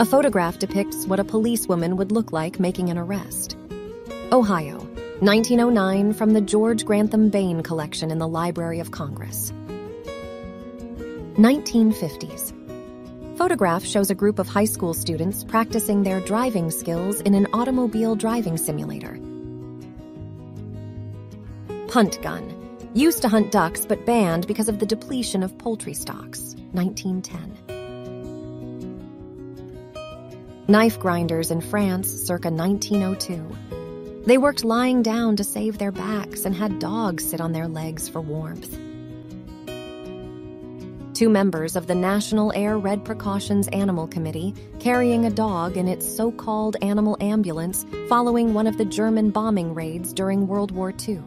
A photograph depicts what a policewoman would look like making an arrest. Ohio, 1909 from the George Grantham Bain collection in the Library of Congress. 1950s. Photograph shows a group of high school students practicing their driving skills in an automobile driving simulator. Punt gun. Used to hunt ducks but banned because of the depletion of poultry stocks. 1910. Knife grinders in France circa 1902. They worked lying down to save their backs and had dogs sit on their legs for warmth two members of the National Air Raid Precautions Animal Committee carrying a dog in its so called animal ambulance following one of the German bombing raids during World War II.